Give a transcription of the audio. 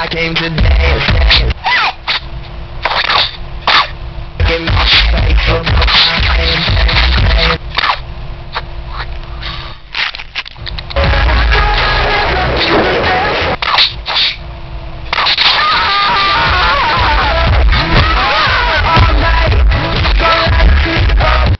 I came to dance. dance.